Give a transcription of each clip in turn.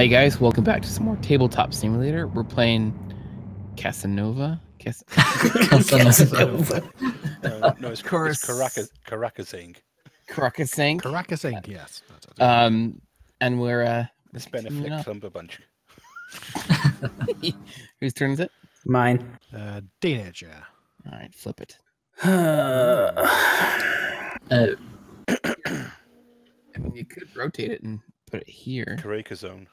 Hey guys, welcome back to some more Tabletop Simulator. We're playing Casanova. Cas- Casanova. No, no it's, Course. it's Caracas, Caracasing. Crocasink. Caracas Inc. Yes. That's it. Um, and we're uh, It's teaming Benefit up. Clumber Bunch. Whose turn is it? Mine. Uh, teenager. All right, flip it. Uh, I mean, you could rotate it and put it here. Caraca Zone.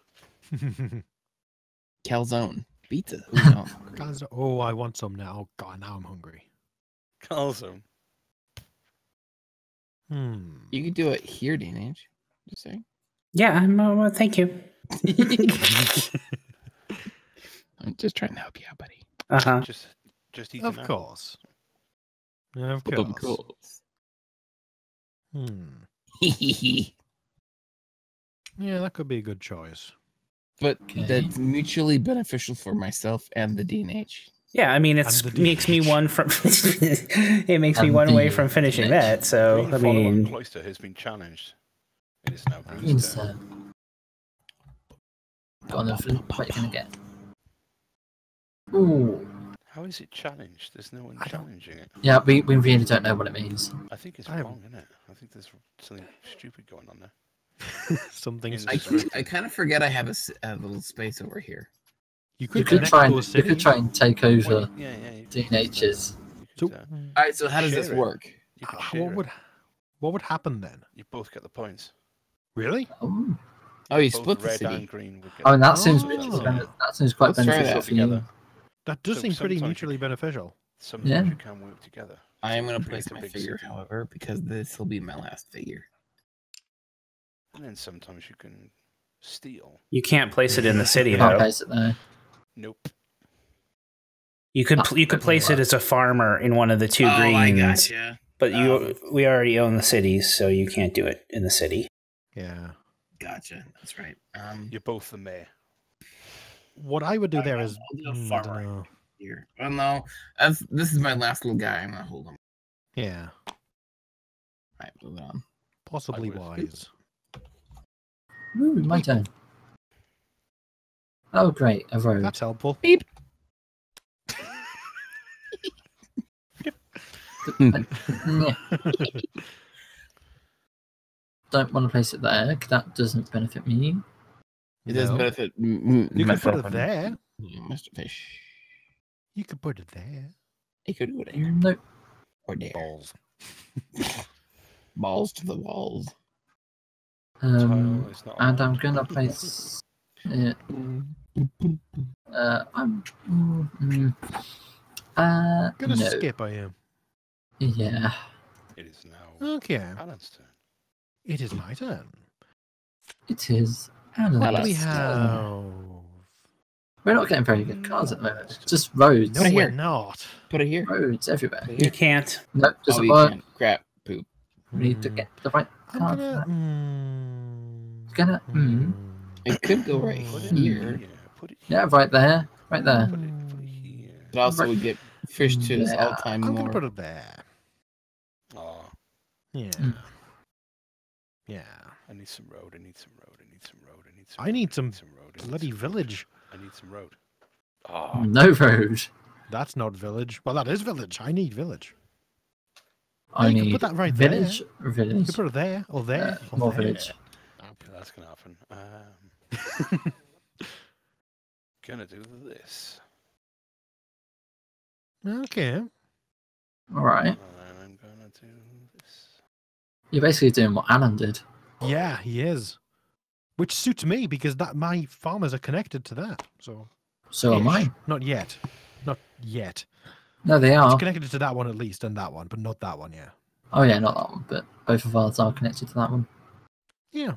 Calzone pizza. Ooh, no. Guys, oh, I want some now. Oh, God, now I'm hungry. Calzone. Hmm. you could do it here, Danage. Just saying. yeah, I'm, uh, thank you. I'm just trying to help you out, buddy. Uh huh. Just, just eat Of an apple. course. Of course. Of course. Hmm. Yeah, that could be a good choice. Okay. that's mutually beneficial for myself and the DNH. Yeah, I mean, it's And the makes me one from. it makes me one away from finishing DH. that. So Green I follower mean, Cloister has been challenged. It is now Green's Means, turn. uh, got enough loot. What you gonna get? Ooh. How is it challenged? There's no one challenging it. Yeah, we, we really don't know what it means. I think it's I have- wrong, isn't it? I think there's something stupid going on there. Something's. I, keep- I kind of forget I have a, s- a little space over here. You You could, could try and you could try and take over Well, yeah, yeah. you could, DNH's. So, uh, All right, so how does this work? you could what it. would what would happen then? You both get the points. Really? Oh, Oh, you Both split the red city. and green would get oh that seems Oh. mutually that seems quite Let's beneficial that for you. That does So seem pretty sometimes you mutually beneficial. Sometimes Yeah. you can work together. I am going to place my figure, city. however, because this will be my last figure. And then sometimes you can steal. you can't place it in the city Can't though. place it there. Nope. You could That's pl- you could place it as a farmer in one of the two oh, I greens, gotcha. but you Um, we already own the cities, so you can't do it in the city. Yeah. Gotcha. That's right. Um, You're both the mayor. What I would do I there know. I'll do a I farmer. dunno. here. Well, no, as, this is my last little guy. I'm going to hold him. Yeah. All right, moving on. Possibly would've- wise. Ooh, my turn. Oh great, a road. That's helpful. Yeah. don't want to place it there 'cause that doesn't benefit me. It doesn't benefit m- m- You could put it there. Mr. Fish. You could put it there. He could go there Nope. or there. Balls. Balls to the walls. Um, Tile is not and I'm gonna place it. Uh, I'm. Mm, mm, uh, Gonna no. skip, I am. Yeah. It is now Okay. Alan's turn. It is my turn. It is. Alan's What do we Alan's turn. have? We're not getting very good cards at the moment. Just roads. No, we're here. not. Put it here. Roads everywhere. You can't. Nope, Oh, doesn't you can't. Crap. Poop. We need to Hmm. get the right I'm card. Gonna. for that. Mm, Gonna. Mm. It could go right Put it here. here. Put it Yeah, right there. Right there. Put it, put it here. But also, we get fish to his Yeah. all-time I'm more. gonna put it there. Oh, Yeah. Mm. Yeah. I need some road. I need some road. I need some road. I need some. I need some some road. Bloody some road. village. I need some road. Oh, No road. That's not village. Well, that is village. I need village. I you need put that right there. village. You Village. could put it there or there. Uh, or more there. village. okay, that's gonna happen. Um, gonna do this. Okay. All right. And I'm gonna do this. You're basically doing what Alan did. Yeah, he is. Which suits me because that my farmers are connected to that. So So am I. Not yet. Not yet. No, they It's are. connected to that one at least, and that one, but not that one. Yeah. Oh yeah, not that one, but both of ours are connected to that one. Yeah.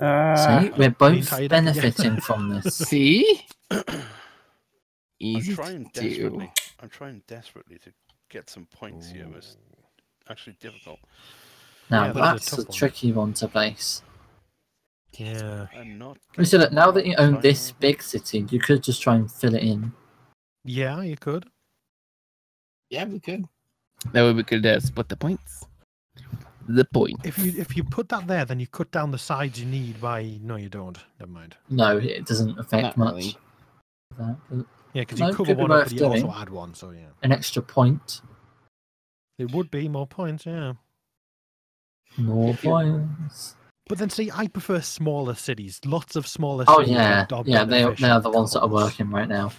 Uh, See, we're both entire deck, yeah. benefiting from this. See? I'm Easy trying to do. desperately. I'm trying desperately to get some points here. It's actually difficult. Now Yeah, that is a a tough one. tricky one to place. Yeah. I'm not. We said that now that you own this big city, you could just try and fill it in. Yeah, you could. Yeah, we could. That way we could uh, split the points. the point. If you if you put that there, then you cut down the sides you need by. No, you don't. Never mind. No, it doesn't affect Not much. really. That, Yeah, because No, you cover could be one up, but you also doing. add one. So yeah, an extra point, it would be more points. Yeah. more points. But then see, I prefer smaller cities. Lots of smaller Oh cities. yeah, yeah. They are, they are the ones that are working right now.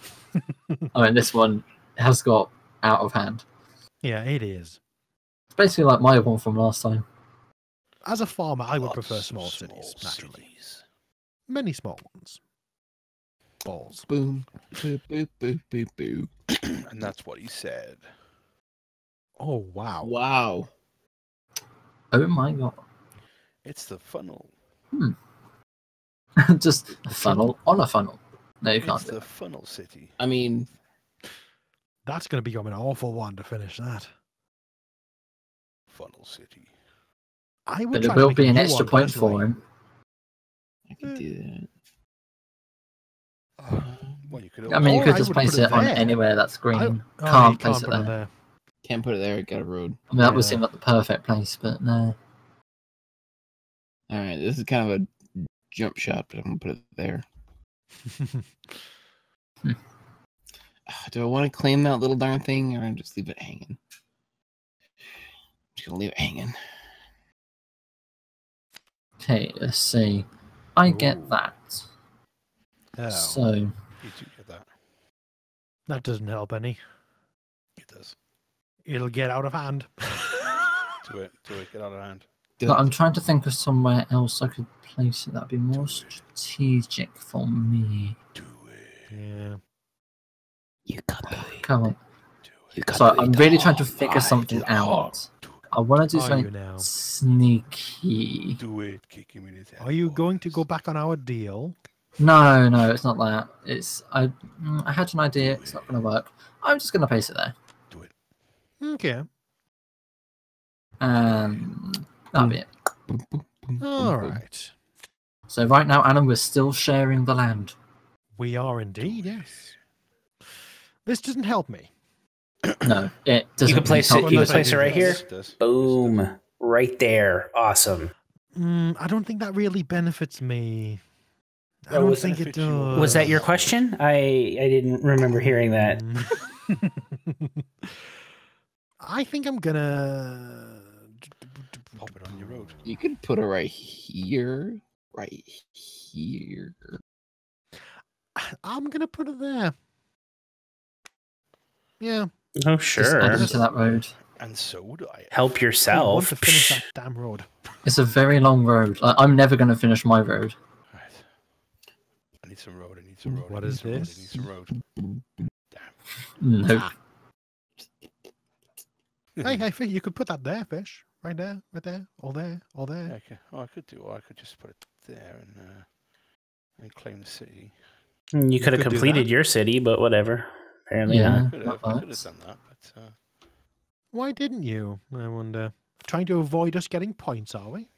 I mean, this one has got out of hand. Yeah, it is. It's basically like my one from last time. As a farmer, I would Lots prefer small small cities, naturally. cities. Many small ones. Balls. Boom, boop, boop, boop, boop, boop. and that's what he said. Oh wow. Wow. Oh my god! It's the funnel. Hmm. Just a funnel on a funnel. No, you can't It's do the funnel city. I mean, That's going to become an awful one to finish that. Funnel city. I would But try it will be an extra one, point for him. I could do eh. that. Uh, well, you could. I mean, you could I just place it it on anywhere that's green. I- can't oh, you place it put there. Can't put it there. Got a road. I mean, that would seem like the perfect place, but no. All right, this is kind of a jump shot, but I'm gonna put it there. Hmm. Do I want to claim that little darn thing, or just leave it hanging? I'm just gonna leave it hanging. Okay, let's see. I get that. oh, So, You do get that. that doesn't help any. It does. It'll get out of hand. Do it. Do it. Get out of hand. but I'm trying to think of somewhere else I could place it that'd be more strategic for me. Do it. yeah. You got the Come on. You it. got So the I'm really trying to figure something out. I want to do something now? sneaky. Do it. Kick him in his. Are you going to go back on our deal? No, no, it's not that. It's I. mm, I had an idea. It's not going to work. I'm just going to place it there. Do it. Okay. Um, that'll be it. All boom. right. So right now, Alan, we're still sharing the land. We are indeed, yes. This doesn't help me. No, it doesn't. You can place it. You you. can place it right here. Yes, it does. Yes, it Boom. Right there. Awesome. Mm, I don't think that really benefits me. I don't think it benefit you. does. Was that your question? I I didn't remember hearing that. Mm. I think I'm gonna. Pop it on your road. You could put it right here, right here. I'm gonna put it there. Yeah. Oh Just add sure. it to that road. And so would I. Help I want yourself. to finish that damn road. It's a very long road. Like, I'm never going to finish my road. Right. I need some road. I need some road. What is What need is some road, this? I need some road. No, Ah. hey, hey, fish, you could put that there, fish. Right there, right there, all there, all Yeah, there. okay. Oh, I could do. Or I could just put it there and uh, and claim the city. You could have completed your city, but whatever. Apparently Yeah. not. Could that have, I could have done that, but uh, Why didn't you? I wonder. Trying to avoid us getting points, are we?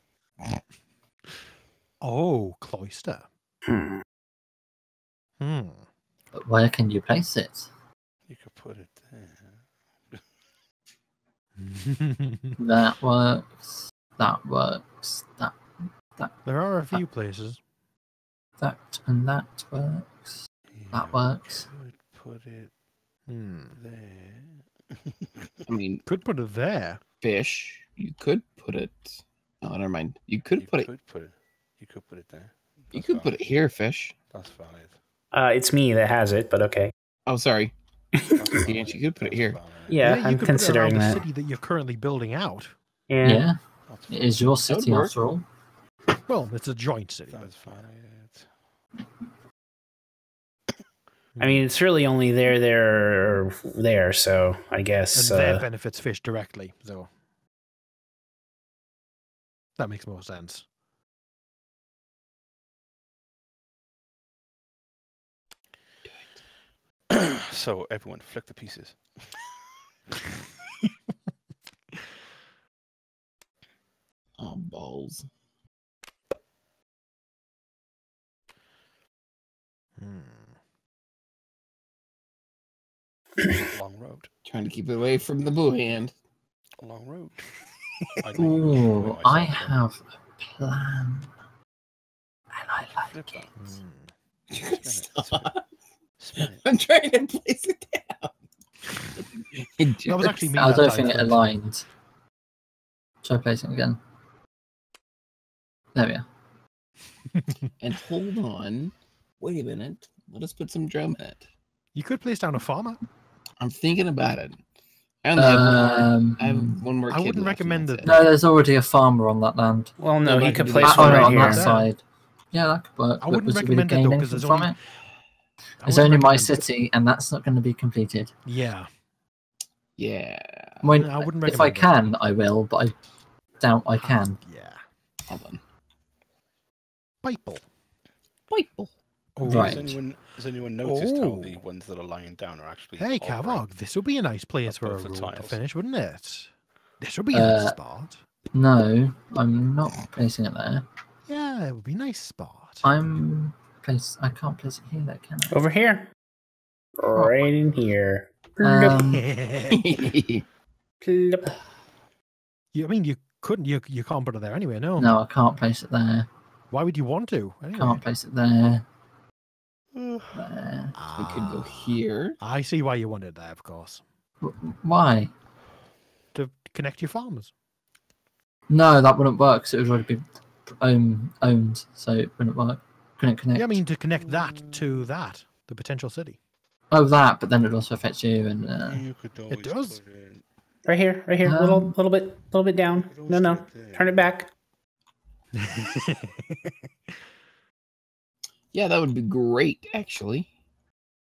Oh, cloister. Hmm. Hmm. but where can you place it? you could put it there. That works. That works. That, that. there are a few places. that, and that works. That You works. Could put it Hmm. there. I mean, Could put it there. fish. You could put it. Oh, never mind. You could you put it. put it. You could put it there. You That's could put it here, fish. That's valid. Uh, it's me that has it, but okay. Oh, sorry. Yeah, you could put it here. valid. Yeah, you I'm could considering put it that. the city that you're currently building out. Yeah. Yeah, That's it is your city after all. Well, it's a joint city. That's valid. I mean, it's really only there, there, there. So I guess. and that Uh, benefits fish directly. So that makes more sense. so everyone, flick the pieces. Oh, balls. Hmm. Long road. Trying to keep it away from the blue hand. A long road. I know you enjoy Ooh, myself, I have a plan. And I like flip it. that. Spin it, spin Stop. Spin it. I'm trying to place it down. It That was actually jerks. me I don't think it Flint. aligned. Try placing again. There we are. And hold on. Wait a minute. Let us put some drum in it. You could place down a farmer. I'm thinking about it. I only have one more. Um, I have one more. I wouldn't recommend that's it. no, there's already a farmer on that land. Well, no, Well, he could place that. oh, one no, right on here. that side. Yeah, that could work. I wouldn't would we recommend it, gain though, there's from only- it? It's only my recommend it. city, and that's not going to be completed. Yeah. Yeah. I mean, No, I wouldn't if I recommend it. can, I will, but I doubt I can. Yeah. Hold on. Bible. Bible. Oh, Right. Has anyone, has anyone noticed how the Oh. ones that are lying down are actually Hey, hovering? Cavog, this would be a nice place for a above the to finish, wouldn't it? This would be a nice Uh, spot. No, I'm not placing it there. Yeah, it would be a nice spot. I'm place. I can't place it here. Though, can I? Over here. Right in here. Um, you, I mean, you couldn't. You you can't put it there anyway. No. no, I can't place it there. Why would you want to? Anyway. Can't place it there. Uh, there. we could go Ah, here. I see why you wanted that, of course, Why? to connect your farmers. No, that wouldn't work. Cause it would already be own, owned, so it wouldn't work. Couldn't connect. Yeah, I mean to connect that to that, the potential city. oh, that, but then it also affect you. And uh, you could always does. put in- Right here, right here. little, Um, little bit, little bit down. No, no. Turn it back. Yeah, that would be great, actually.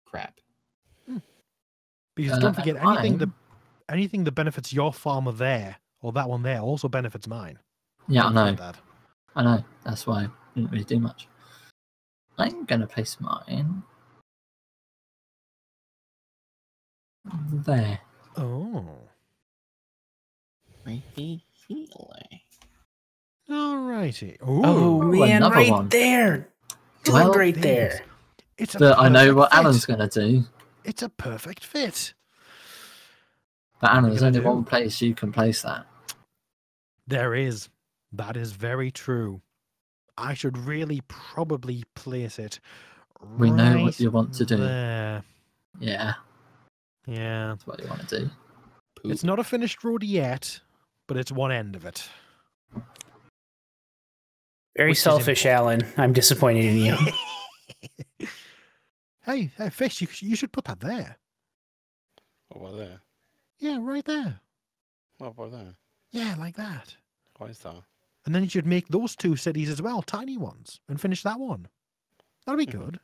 Crap. Because Uh, don't forget anything that I'm- anything that benefits your farmer there or that one there also benefits mine. yeah, I Don't know. that. I know. That's why I didn't really do much. I'm gonna place mine there. Oh, Right here. alrighty. Oh, Ooh, man, another right one. there. Dude, Well, right there. It's a But I know what fit. Alan's gonna do. It's a perfect fit. But Alan, there's only gonna one place you can place that. There is. That is very true. I should really probably place it. We know what you want to do. There. Yeah, Yeah. that's what you want to do. Poop. It's not a finished road yet, but it's one end of it. Very Which selfish, Alan. I'm disappointed in you. hey, hey, fish! You, you should put that there. What about there? Yeah, right there. What about there? Yeah, like that. Why is that? And then you should make those two cities as well, tiny ones, and finish that one. That'll be Mhm. good.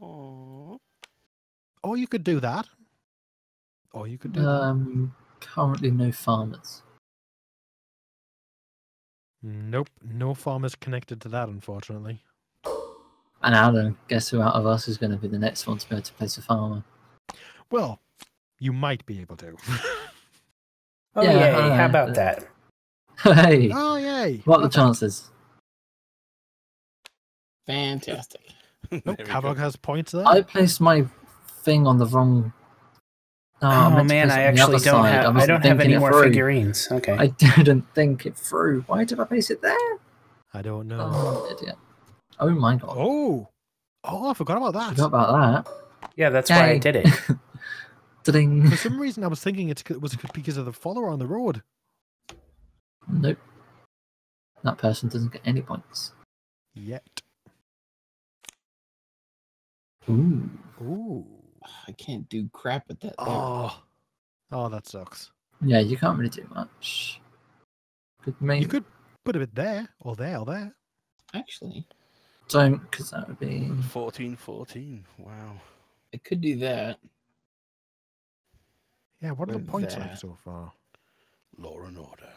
Oh, Or you could do that. Or you could do that. Um, currently no farmers. Nope, no farmers connected to that, unfortunately. And Alan, guess who out of us is going to be the next one to be able to place a farmer? Well, you might be able to. Oh, Yeah, yay. uh, How about uh, that? hey, oh, yay! what are the chances? Fantastic. Nope, there we has points there. I placed my thing on the wrong. No, I Oh, man, I actually don't side. have. I, wasn't don't have any more through. figurines. Okay. I didn't think it through. Why did I place it there? I don't know. Oh, idiot. Oh my god. Oh, oh, I forgot about that. Forgot about that. yeah, that's why I did it. Ding. For some reason, I was thinking it was because of the follower on the road. Nope. That person doesn't get any points. Yet. Ooh. Ooh. I can't do crap with that. there. Oh. Oh, that sucks. Yeah, you can't really do much. Could maybe You could put a bit there, or there, or there. Actually, don't, because that would be. 14 14. Wow. I could do that. Yeah, what are the With points like that. so far? Law and Order.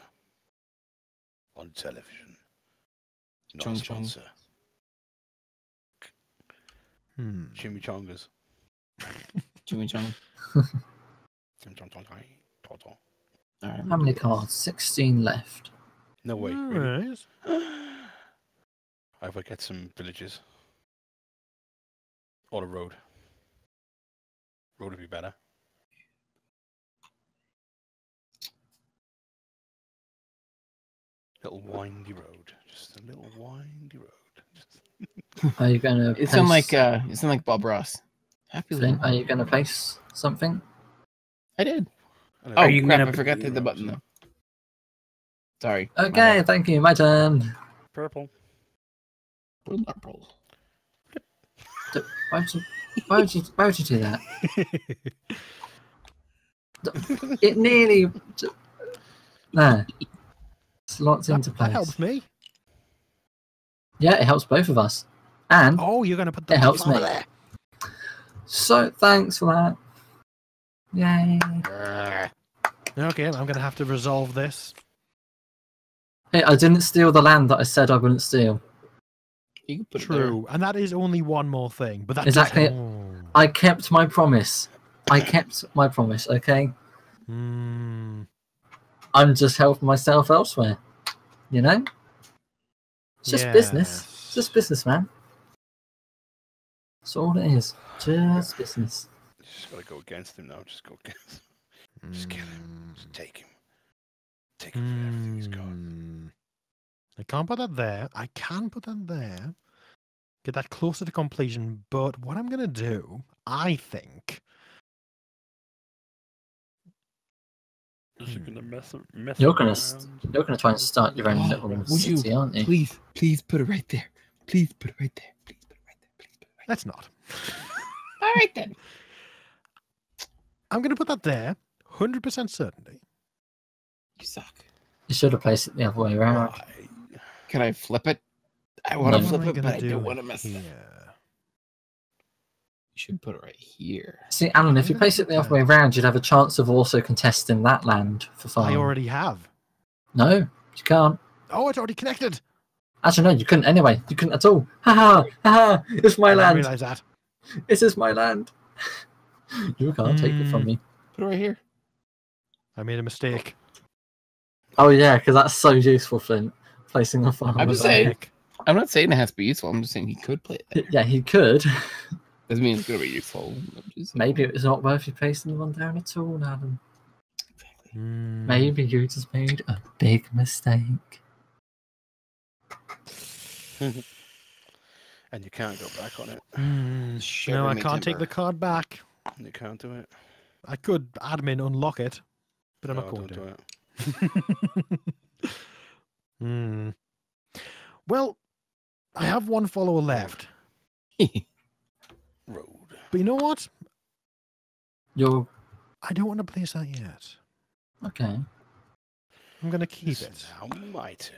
On television. Not Chung a chung. sponsor. Hmm. Chimichangas. Jimmy Chung. Chim chong chong chong. Tong tong. All right. How many cards? 16 left. No way. Really? Alright. I will get some villages. Or a road. Road would be better. Little windy road. Just a little windy road. Just... Are you gonna? It's not like uh, it's in like Bob Ross. Happy Flint, little- are you gonna place something? I did. And Oh Are you crap! gonna- I forgot to hit the button though. Sorry. Okay, thank you. My turn. Purple. Purple. Why would you? Why would you? Why would you do that? It nearly. There. Slots into that, that place. helps me. Yeah, it helps both of us. And Oh, you're going to put the It helps me. there. So thanks for that. Yay. Okay, I'm going to have to resolve this. Hey, I didn't steal the land that I said I wouldn't steal. You can put it. True, and that is only one more thing. But that Exactly. Oh. I kept my promise. I kept my promise, okay? Hmm. I'm just helping myself elsewhere. You know? It's just business. It's just business, man. That's all it is. Just business. You just gotta go against him now. Just go against him. Just kill him. Just take him. Take him for everything he's got. Hmm. I can't put that there. I can put that there. Get that closer to completion. But what I'm going to do, I think. Is he gonna mess, mess You're gonna st- You're going to try and start your own Oh, little would you city, aren't you? Please, please put it right there. Please put it right there. Please put it right there. Please put it right Let's not. All right then. I'm going to put that there. 100% certainty. You suck. You should have placed it the other way around. Why? Can I flip it? I want to No. flip it, but gonna I do don't want to mess it up. You should put it right here. See, Alan, if you place it the other way around, you'd have a chance of also contesting that land for farm. I already have. No, you can't. Oh, it's already connected. Actually, no, you couldn't anyway. You couldn't at all. Ha ha, ha ha. It's my I didn't land. realize that. This is my land. You can't take it from Mm. me. Put it right here. I made a mistake. Oh, yeah, because that's so useful, Flint. Placing a farm. I'm just the saying. heck? I'm not saying it has to be useful. I'm just saying he could play it. There. Yeah, he could. Doesn't mean it's gonna be useful. I'm just- Maybe it's not worth you placing the one down at all, Adam. Exactly. Hmm. Maybe you just made a big mistake. And you can't go back on it. Shiver No, I can't take the card back. You can't do it. I could admin unlock it, but I'm no, not going to. do it. Hmm. Well, I have one follower left, Road. but you know what? You're I don't want to place that yet. okay. I'm going to keep It's it. now my turn.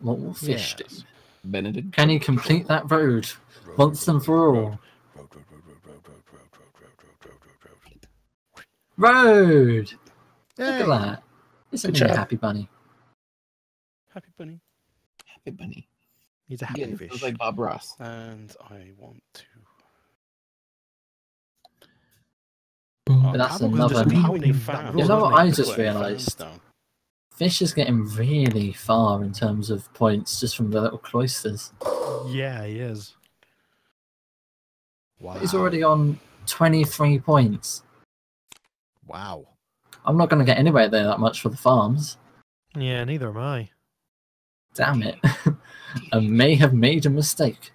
What More fish yes. Benedict. Can you complete that road once and for all? Road! Look at that. Isn't he a happy bunny? Happy bunny. Happy bunny. He's a happy yeah, fish. like Bob Ross. And I want to. that's Oh, that's another. You know what I just realised? Down. Fish is getting really far in terms of points just from the little cloisters. Yeah, he is. Wow. He's already on 23 points. Wow. I'm not going to get anywhere there that much for the farms. Yeah, neither am I. Damn it. I may have made a mistake.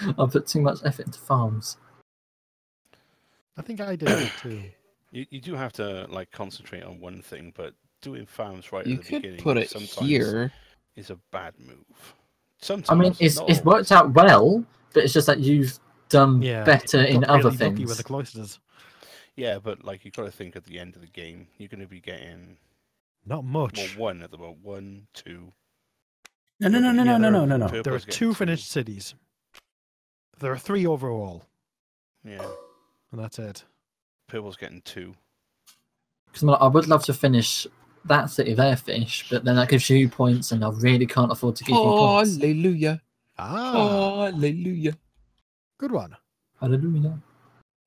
I put too much effort into farms. I think I did too. You, you do have to like concentrate on one thing, but doing farms right You at the could beginning put it sometimes here. is a bad move. Sometimes. I mean, it's not it's worked out well, but it's just that you've done Yeah. better in Got other really lucky things. with the cloisters. Yeah, but like you've got to think at the end of the game, you're going to be getting Not well much. one at the moment, one, two. No, no, no, no, Yeah, no, no, there no, are- no, no. There are Purple's getting two finished cities. There are three overall, Yeah, and that's it. purple's getting two. Because I would love to finish that city there, fish, but then that gives you points, and I really can't afford to give you points. Hallelujah. Ah, Hallelujah. good one. Hallelujah.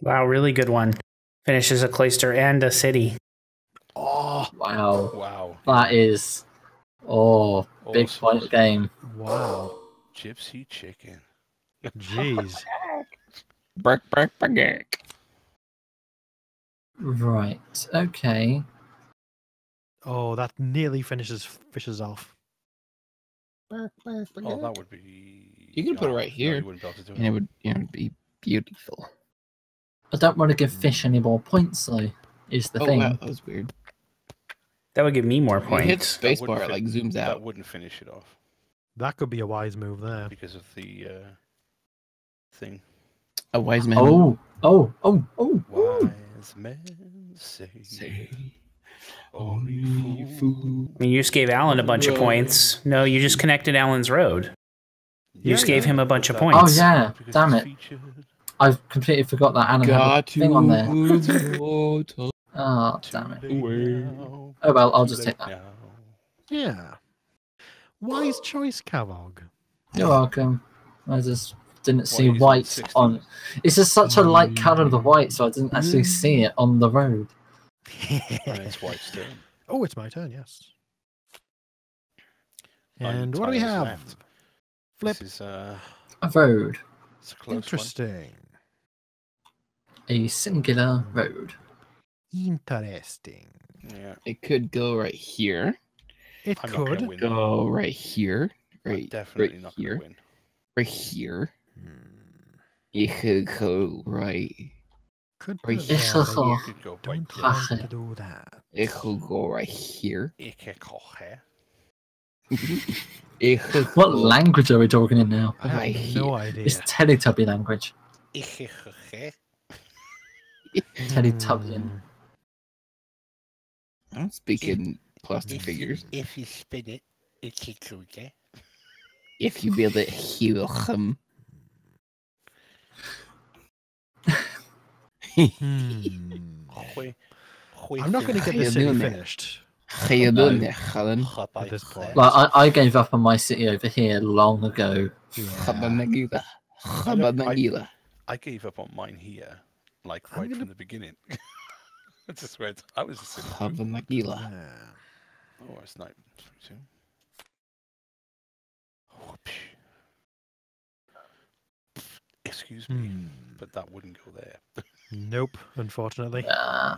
Wow, really good one. Finishes a cloister and a city. Oh, Wow. Wow. That is. Oh, big Awesome. point game. wow. Gypsy chicken. Jeez. Bark, bark, bark. Right. Okay. Oh, that nearly finishes fishes off. Oh, that would be. You can put it right no, here, you wouldn't be able to do and it would you know be beautiful. I don't want to give fish any more points though. Is the oh thing. wow, that was weird. That would give me more You hit points. That spacebar, it like zooms That out. wouldn't finish it off That could be a wise move there. because of the uh, thing. A wise man. Oh, oh, oh, oh. Wise men say, Say, only only fool. I mean, you just gave Alan a bunch of points. No, you just connected Alan's road. You Yeah, just gave yeah. him a bunch of oh, points. Oh yeah, damn it! featured. I completely forgot that Alan had a Got thing on there. Oh damn it! Away. Oh well, I'll just late take that. Yeah. Wise choice, Cavog. You're welcome. I just didn't see Why is it white on. It's just such a light colour of the white, so I didn't actually mm. see it on the road. And it's white still. oh, it's my turn, yes. And what do we have? left. Flip. This is uh, A road, it's a close Interesting. a singular road. Interesting. Yeah, It could go right here. It I'm could. Go right here. I'm Right, definitely right not here. gonna win. Right here. Hmm. It could go right. Could Right here. there, but. You you could go right don't there. want to do that. It could go right here. Ikke koche. It could What language are we talking in now? I have Right no here. idea. It's Teletubby language. Ikke koche. Teletubbian. Hmm. I don't speak in plastic If figures. You, if you spin it, it's a koche. If you build it, he will come. Hmm. Gooi- gooi I'm not going to get this How you city finished. How you doing there, Helen? I this ge- point. Like I, I gave up on my city over here long ago. Yeah. Habanagila. I don't- I- I gave up on mine here, like right gonna- from the beginning. I just went. I was just sitting. Habanagila. Yeah. Oh, it's night. Three, two. Whoopsh. Excuse me, Hmm. but that wouldn't go there. Nope, unfortunately. Uh,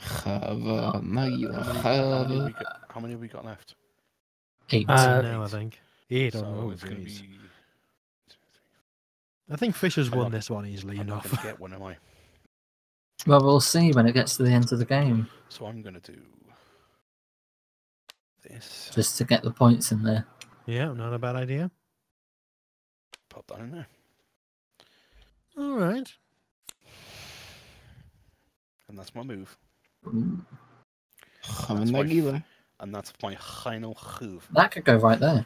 Habanagila. how, many, how, many Hab- how many have we got left? eight. Uh, now, I think. Eight so on it's oh, gonna be. I think Fisher's I'm won not- this one easily I'm enough. gonna get one, am I? well, we'll see when it gets to the end of the game, So I'm gonna do this. just to get the points in there. yeah, not a bad idea. Pop that in there. All right. And that's my move. Ooh, Habanagila. And that's my final move. That could go right there.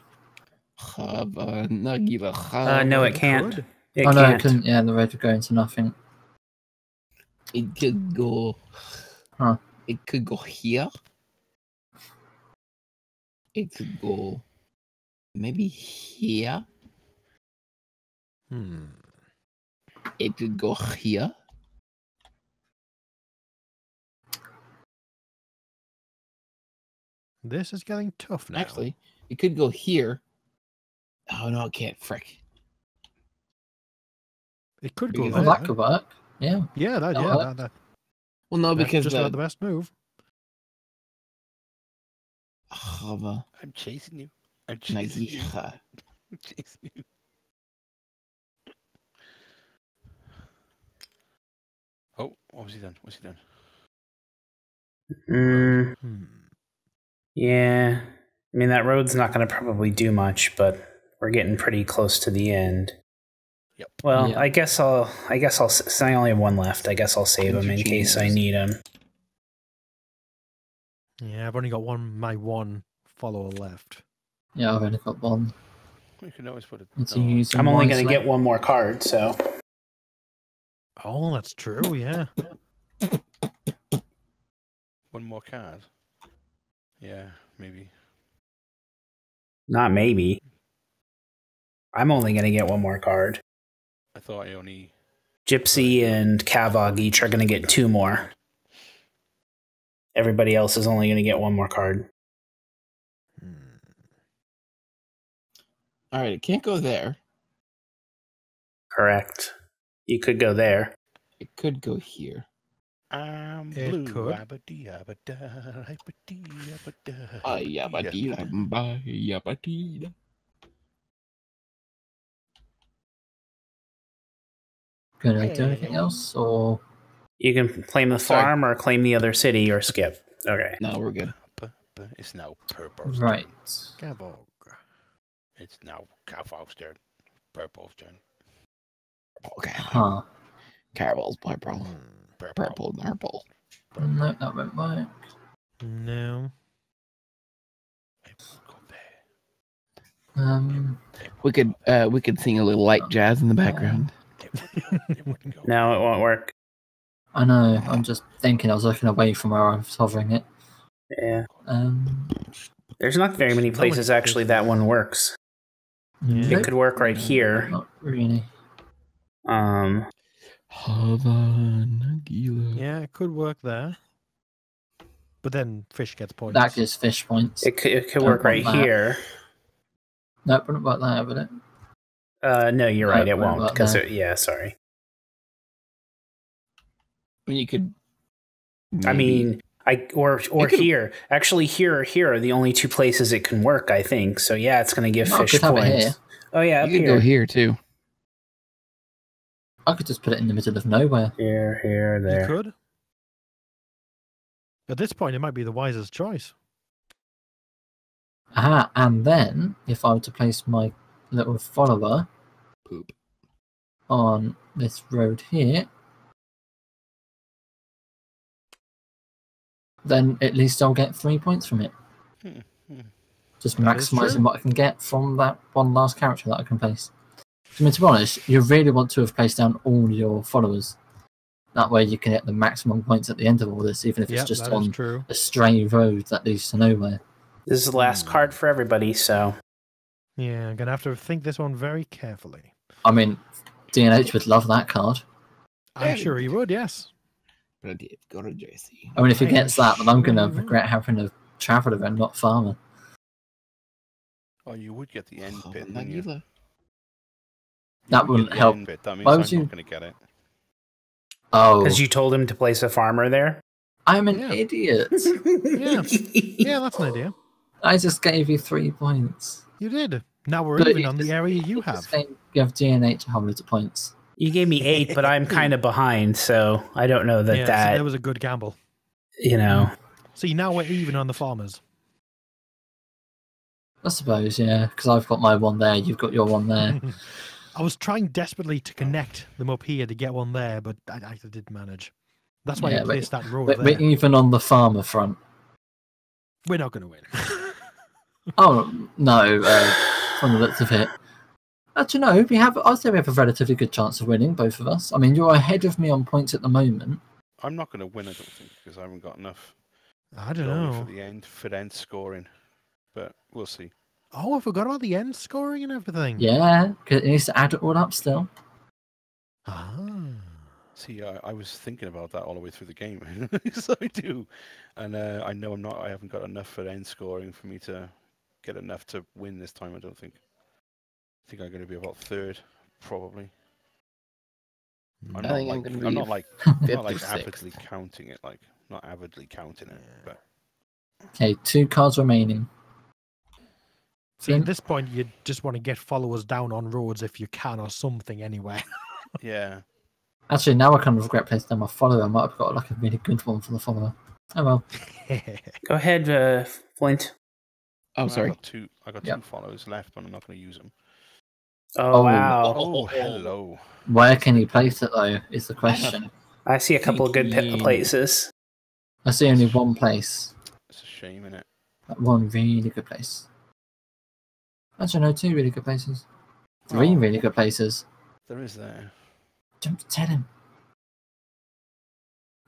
Habanagila. Uh, no, it can't. Could. It oh no, it can't. couldn't. Yeah, the road would go into nothing. It could go. Huh. It could go here. It could go. Maybe here. Hmm. It could go here. This is getting tough now. Actually, it could go here. Oh no, it can't. Frick. it could go because- Well, there. that could work. Yeah. Yeah, that, yeah, that- that, that, Well, no, because just the about the best move. Hava I'm chasing you. I'm chasing you. Nagiha. I'm chasing you. Oh, what was he done? What's he done? Mm, Hmm. Yeah. I mean, that road's not going to probably do much, but we're getting pretty close to the end. Yep. Well, Yeah. I guess I'll. I guess I'll. Since I only have one left, I guess I'll save him in case I need him. Yeah, I've only got one. My one follower left. Yeah, I've only got one. We can always put it. Need to no, I'm only going to get one more card, so Oh, that's true. Yeah. one more card. Yeah, maybe. not maybe. I'm only going to get one more card. I thought I only. Gypsy and Cavog each are going to get two more. Everybody else is only going to get one more card. Hmm. All right, it can't go there. Correct. You could go there. It could go here. I'm It blue. could. Abba-dee, abba-da, abba-dee, abba-da, Ay, abba-dee, yabba-dee, abba-da. bye, yabba-dee. Do anything else or You can claim the Sorry. farm or claim the other city or skip. Okay. No, we're good. P- p- It's now purple's right? turn. Gavog. It's now Cavog's turn. Purple's turn. Okay. Huh? Caramel's purple. Hmm. Purple, purple. No, that went right. No. It won't go there. Um, We could uh we could sing a little light jazz in the background. It wouldn't. It. No, it won't work. I know. I'm just thinking. I was looking away from where I was hovering it. Yeah. Um, There's not very many places one- actually that one works. Yeah. It could work right here. Not really. Um, Havana Gila. Yeah, it could work there. But then fish gets points. That gives fish points. it could, it could work right that. here. No, it wouldn't work there, would it? Uh, no, you're No, right. It it won't won't because Yeah, sorry. I mean, you could. I mean, I or or could- here. Actually, here or here are the only two places it can work. I think so. Yeah, it's going to give No, fish could have it points. Oh yeah, up you could here. go here too. I could just put it in the middle of nowhere. Here, here, there. You there. could. At this point, it might be the wisest choice. Ah, and then if I were to place my little follower Poop. on this road here, then at least I'll get three points from it. Hmm, hmm. Just That is maximising what I can get from that one last character that I can place. I mean, to be honest, you really want to have placed down all your followers. That way you can get the maximum points at the end of all this, even if Yeah, it's just on true. a stray road that leads to nowhere. This is the last card for everybody. So Yeah, I'm gonna have to think this one very carefully. I mean, DNH would love that card. I'm sure he would. Yes. But I did go to JC. I mean, if he gets that, then I'm going to regret having a traveller and not farmer. Oh, you would get the end oh, bit. Havana wouldn't you? Gila. You That would get wouldn't the help. end Bit. That means Why I'm would you- not going to get it. Oh, because you told him to place a farmer there. I'm an Yeah. idiot. Yeah, yeah, that's an idea. I just gave you three points. You did. Now we're But even you on the area you It's have. saying You have DNH hundreds of points. You gave me eight, but I'm kind of behind, so I don't know that yeah, so that that was a good gamble. you know. See, now we're even on the farmers. I suppose, yeah, because I've got my one there, you've got your one there. I was trying desperately to connect them up here to get one there, but I, I didn't manage. That's why Yeah, I placed that road We're, there. we're even on the farmer front. We're not going to win. Oh no, uh, from the looks of it. Actually, no, we have. I'd say we have a relatively good chance of winning, both of us. I mean, you're ahead of me on points at the moment. I'm not going to win, I don't think, because I haven't got enough. I don't know. For the end, for the end scoring. But we'll see. Oh, I forgot about the end scoring and everything. Yeah, because it needs to add it all up still. Ah. See, I, I was thinking about that all the way through the game. so I do. And uh, I know I'm not, I haven't got enough for end scoring for me to get enough to win this time, I don't think. I think I'm going to be about third, probably. I'm I not think I'm like, gonna I'm not like, Fifth not like avidly counting it, like, not avidly counting it, but Okay, two cards remaining. See, at this point, you just want to get followers down on roads if you can, or something anyway. yeah. Actually, now I kind of regret placing down my follower. I might have got like a really good one for the follower. Oh well. Go ahead, uh, Flint. Oh, I sorry. got two, I got Yep. two followers left, but I'm not going to use them. Oh, Oh. wow. Oh, hello. Where can you place it though? Is the question. I see a couple of good pi- places. I see only one place. It's a shame, innit? Like, One really good place. Actually, no, two really good places. Three Oh. really good places. There is there. Don't tell him.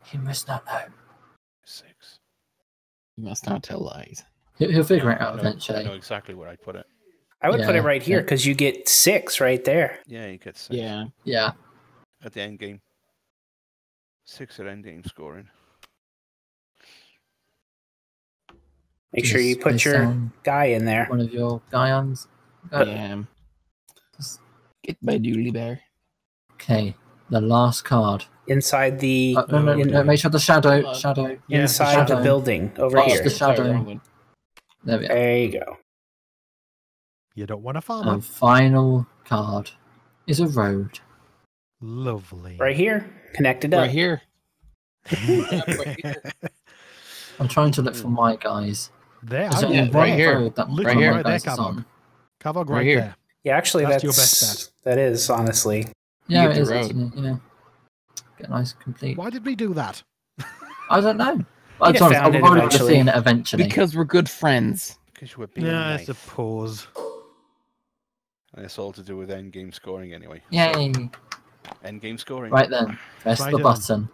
He must not know. Six. You must not tell lies. He'll, he'll figure it I out know- eventually. I know exactly where I put it. I would put it right here yeah. because you get six right there. Yeah, you get six. Yeah. Yeah. At the end game. Six at end game scoring. Make sure you put your guy in there. one of your Gaians. Uh, Yeah. Get my doodly bear. Okay, the last card. inside the Uh, no, no, in- no, make sure the shadow, Uh, shadow. Yeah, inside the shadow. building over Watch here. the shadow. There we are. There you go. You don't want a farmer. And final card is a road. Lovely. Right here, connected up. Right here. I'm trying to look for my guys. There. Is I- there yeah, only right here. road that Literally one of my right there, guys is Cavog. right, Right here. there. Yeah, actually, That's that's, your best That is honestly. Yeah, get it is. the Actually, yeah. Get a nice complete. Why did we do that? I don't know. I You'd have I found would it have eventually. seen it eventually. Because we're good friends. Because we're being Yeah, I nice. suppose. And it's all to do with end game scoring anyway. So, Yay! end game scoring. Right then, press Right the on. button.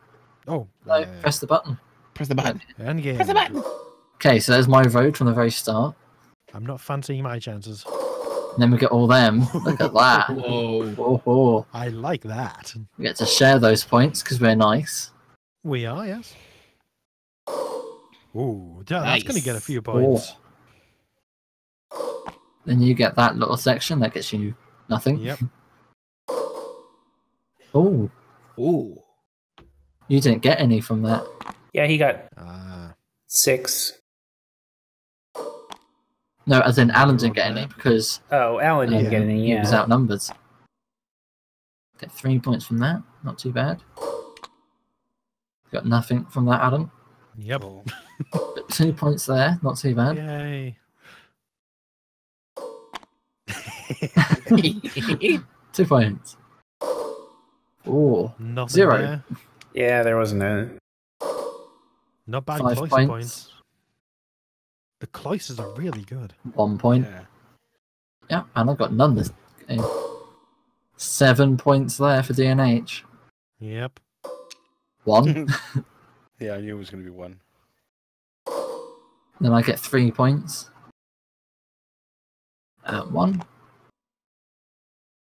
Oh, No, yeah. press the button. Press the button. Endgame. Press the button. Okay, so there's my road from the very start. I'm not fancying my chances. And then we get all them. Look at that. Whoa. Oh, oh. I like that. We get to share those points because we're nice. We are, yes. Ooh, yeah, that's going to get a few points. Then you get that little section that gets you nothing. Yep. Oh, Ooh. you didn't get any from that. Yeah, he got Ah, six. No, as in Alan didn't get any because Oh, Alan didn't Yeah. get any. Yeah, he was Yeah. outnumbered. Get three points from that. Not too bad. Got nothing from that, Adam. yep. Cool. But two points there. Not too bad. Yay. Two points. Oh, Nothing Zero. there. Yeah, there wasn't a. Not bad Five points. points. The cloisters are really good. one point. Yeah. Yeah, and I've got none this game. Seven points there for DNH. Yep. One. yeah, I knew it was going to be one. then I get three points. Uh, one.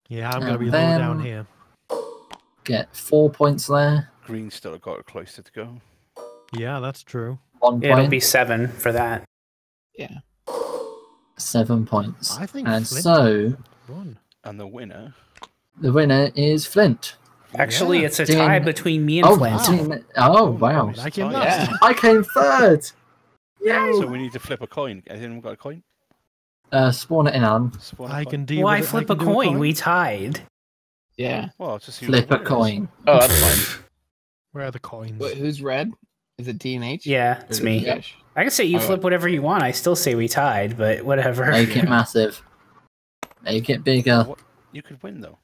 Yeah, I'm going to be low down here. Get four points there. Green still got a cloister to go. Yeah, that's true. One It'll be seven for that. Yeah. Seven points. I think And Flint so won. And the winner. the winner is Flint. Actually, Yeah. it's a Dean- tie between me and Oh, Flint. team- oh wow! Like in Oh, last. yeah. I came third. Yay! So we need to flip a coin. Has anyone got a coin? Uh, spawn it in, Alan. Spawn a I coin? can deal Why with it. I flip a can do coin? We tied. Yeah. Well, just Flip a coin. Oh, that's fine. Where are the coins? Wait, who's red? Is it DNH? Yeah, it's me. Fish? I can say you Oh. flip whatever you want. I still say we tied, but whatever. Make it massive. Make it bigger. What? You could win though.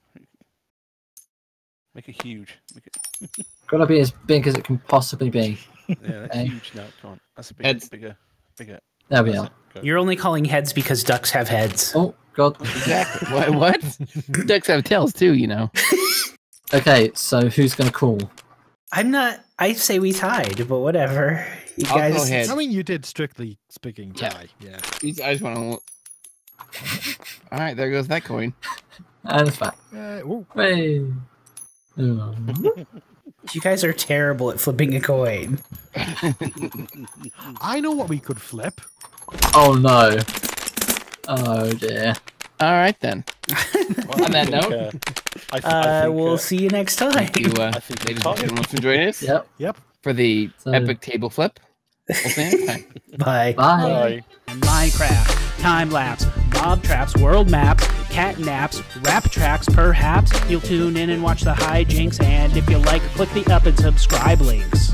Make it huge. Make it, Gotta be as big as it can possibly be. yeah, that's Okay. huge. No, come on. That's a big, Heads. bigger, bigger. There we That's are. You're only calling heads because ducks have heads. Oh god. Exactly. what? What? Ducks have tails too, you know. Okay, so who's gonna call? I'm not. I say we tied, but whatever. You I'll go guys. ahead. I mean, you did strictly speaking tie. Yeah. These- I just want to. All right, there goes that coin. And it's back. Uh, Hey. You guys are terrible at flipping a coin. I know what we could flip. Oh no. Oh dear. All right then. Well, On that note- I, th- I Uh, think, we'll uh, see you next time. Thank you, uh, I think ladies and gentlemen, for joining us Yep. Yep. for the So- epic table flip. We'll see you next time. Bye. Bye. Bye. Minecraft, time lapse, mob traps, world maps, cat naps, rap tracks, perhaps. You'll tune in and watch the hijinks, and if you like, click the up and subscribe links.